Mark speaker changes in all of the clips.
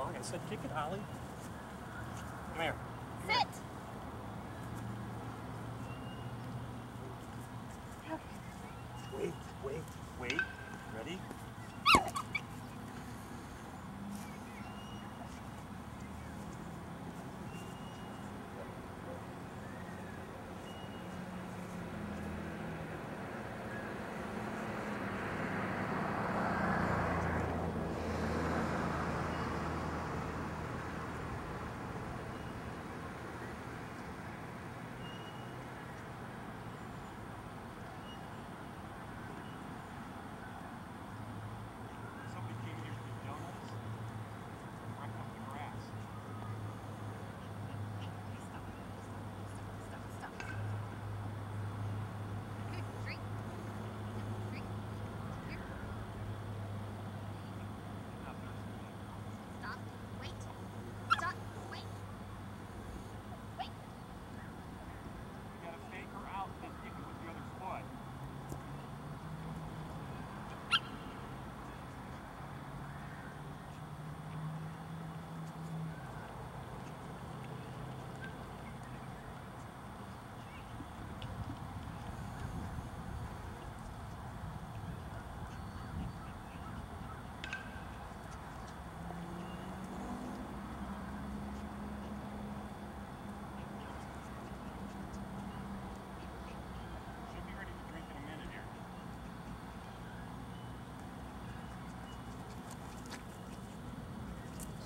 Speaker 1: long. I said, kick it, Holly. Come here. Come
Speaker 2: Sit.
Speaker 1: Here.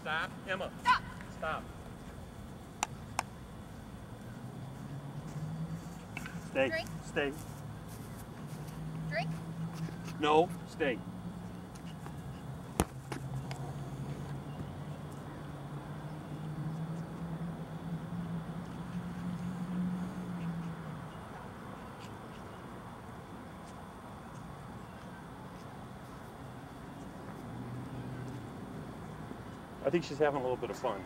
Speaker 2: Stop.
Speaker 1: Emma.
Speaker 2: Stop.
Speaker 1: Stop. Stay.
Speaker 2: Drink.
Speaker 1: Stay.
Speaker 2: Drink.
Speaker 1: No. Stay. I think she's having a little bit of fun.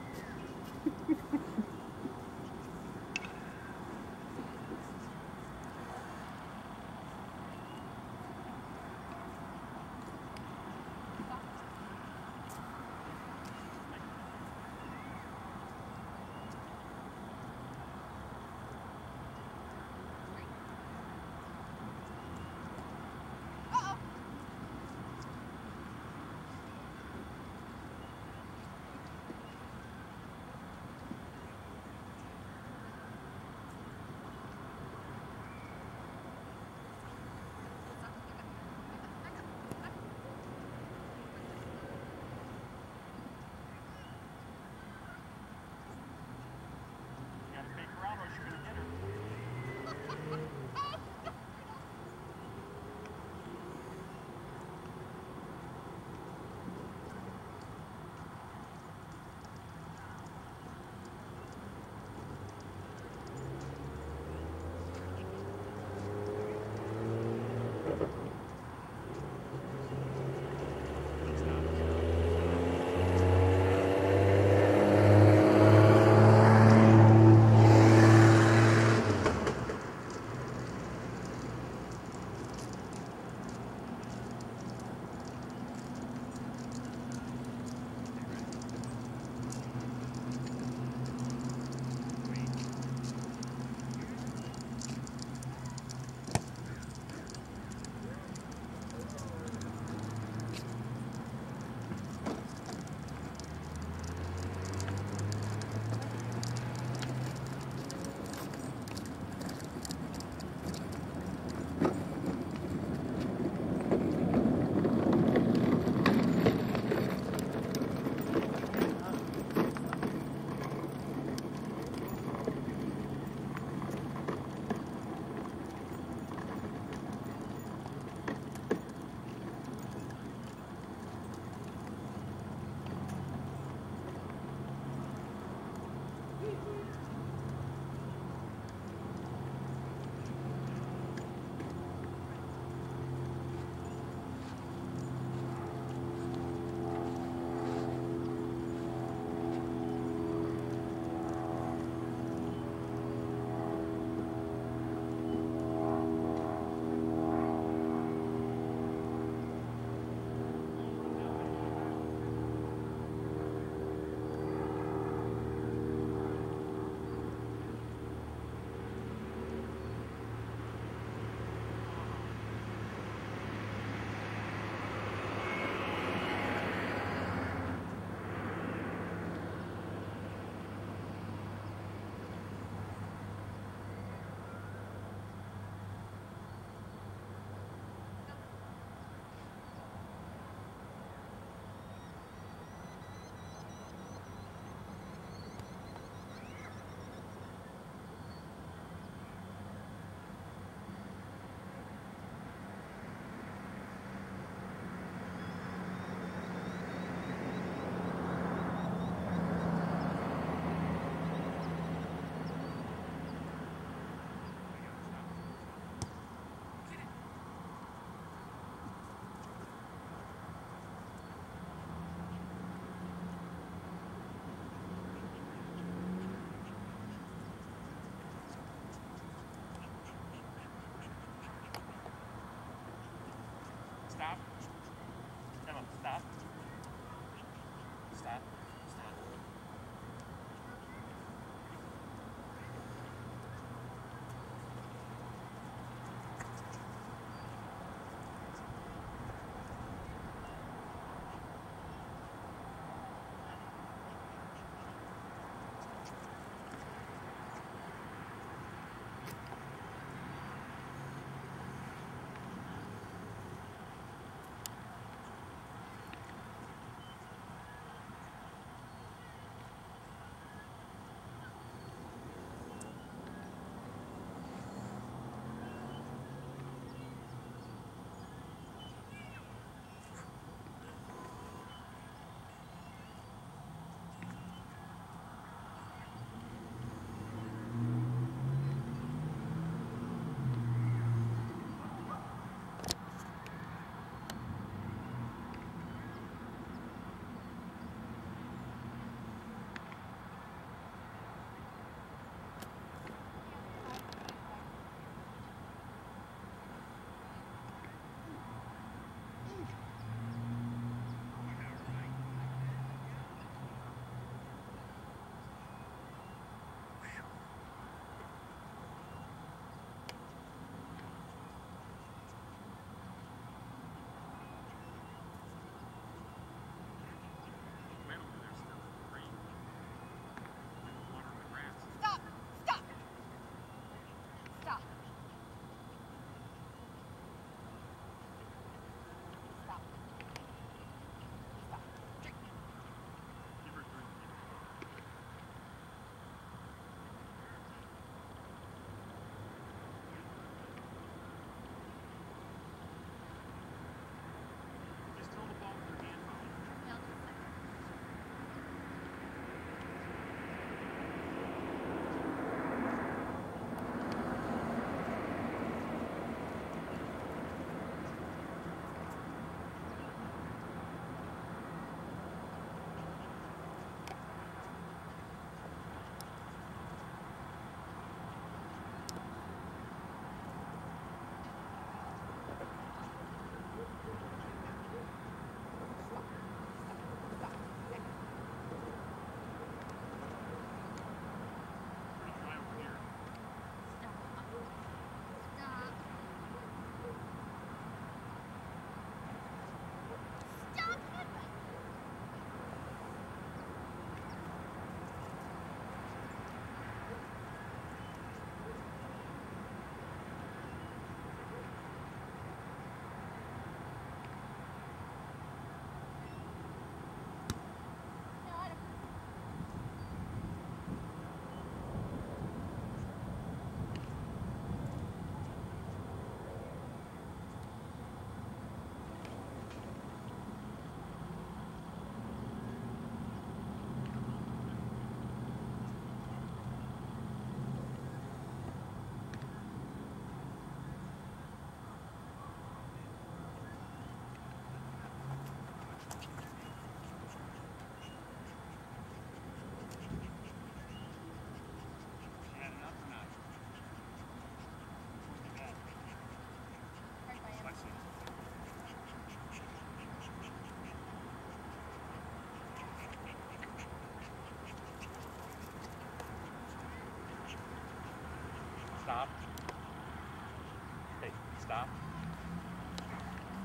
Speaker 1: Stop.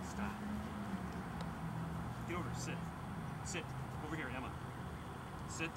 Speaker 1: Stop. Get over. Sit. Sit. Over here, Emma. Sit.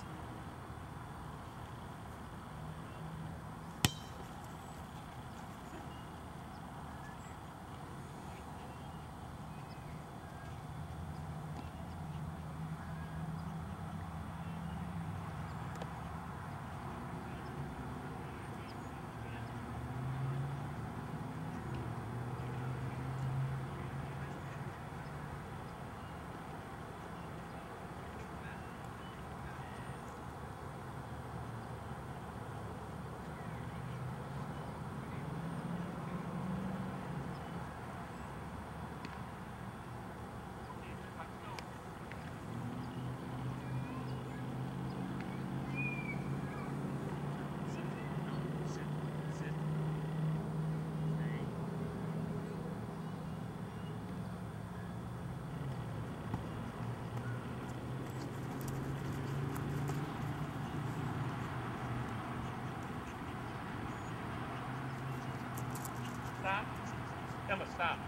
Speaker 1: Stop. Emma, stop.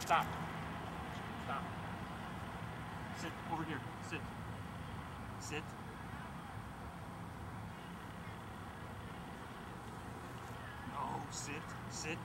Speaker 1: Stop. Stop. Sit over here. Sit. Sit. No, sit. Sit.